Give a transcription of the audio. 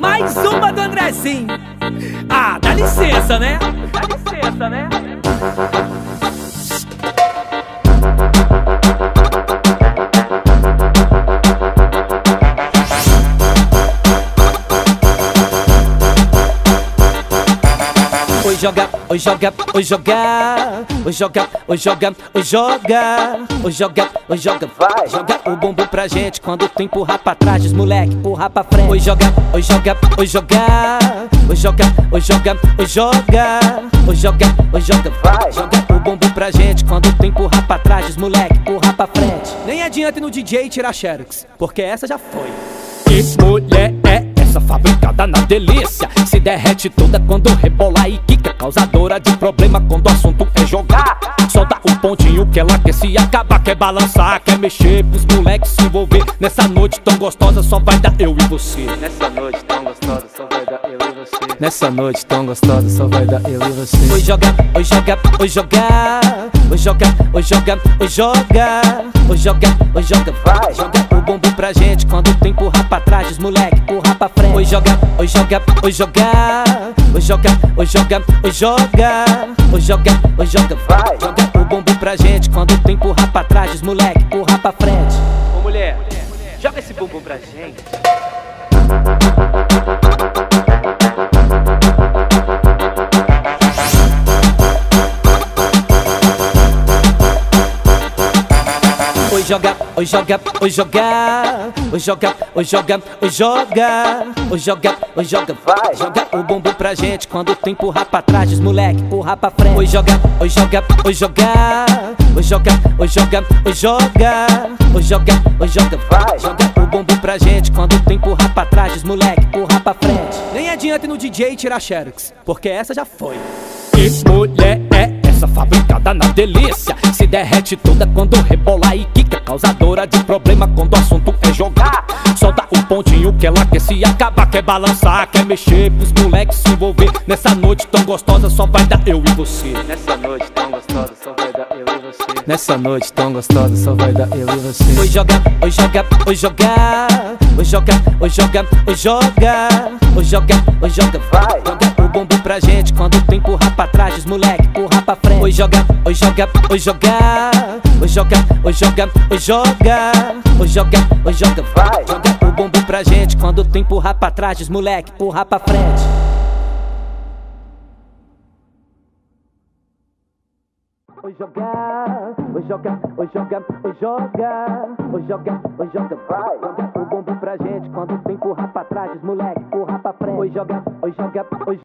Mais uma do Andrezinho. Ah, dá licença, né? Dá licença, né? Oi joga, oi joga, oi jogar, oi joga, oi joga, oi jogar, oi joga, oi joga, vai joga o bumbum pra gente quando tu empurrar pra trás, os moleque empurrar pra frente. Oi joga, oi joga, oi jogar, oi joga, oi joga, oi jogar, oi joga, oi joga, vai. joga o bumbum pra gente. Quando tu empurrar pra trás, os moleque empurrar pra frente. Nem adianta ir no DJ e tirar xerox, porque essa já foi. E mulher é essa fabricada na delícia? Se derrete toda quando rebola e quica. Causadora de problema quando o assunto é jogar. Solta o pontinho que ela quer se acabar Quer balançar, quer mexer pros moleques se envolver. Nessa noite tão gostosa só vai dar eu e você. Nessa noite tão gostosa só vai dar eu e você Nessa noite tão gostosa só vai dar eu e você Oi joga, oi joga, oi jogar Oi joga, oi joga, oi jogar Oi joga, oi joga, vai Joga o bumbum pra gente quando tu empurrar pra trás Os moleque empurrar pra frente Oi joga, oi joga, oi jogar Oi joga, oi joga, oi jogar Oi joga, oi joga, vai Joga o bumbum pra gente quando tu empurrar pra trás Os moleque empurrar pra frente Ô mulher, joga esse bumbum pra gente joga, oi joga, oi jogar, oi joga, oi joga, oi jogar, oi joga, oi joga, vai joga o bumbum pra gente quando tu empurrar pra trás, os moleque empurrar pra frente. Oi joga, oi joga, oi jogar, oi joga, oi joga, oi jogar, oi joga, oi joga, vai joga o bumbum pra gente quando tu empurrar pra trás, os moleque empurrar pra frente. Nem adianta no DJ e tirar xerox, porque essa já foi. E mulher é fabricada na delícia Se derrete toda quando rebola e quica. Causadora de problema quando o assunto é jogar. Solta o pontinho que ela quer se acabar Quer balançar, quer mexer pros moleques se envolver. Nessa noite tão gostosa só vai dar eu e você. Nessa noite tão gostosa só vai dar eu e você. Nessa noite tão gostosa só vai dar eu e você. Oi joga, oi joga, oi jogar Oi joga, oi joga, oi jogar Oi joga, oi joga, vai Joga o bumbum pra gente quando tu empurrar pra trás. Os moleque empurrar pra frente Oi joga, oi joga, oi jogar Oi joga, oi joga, oi jogar Oi joga, oi joga, vai Joga o bumbum pra gente quando tu empurrar pra trás Os moleque empurrar pra frente Oi jogar, oi jogar, oi jogar, oi jogar, oi jogar, oi jogar, vai joga o bumbum pra gente quando tu empurrar pra trás, os moleque empurrar pra frente. Oi jogar, oi jogar, oi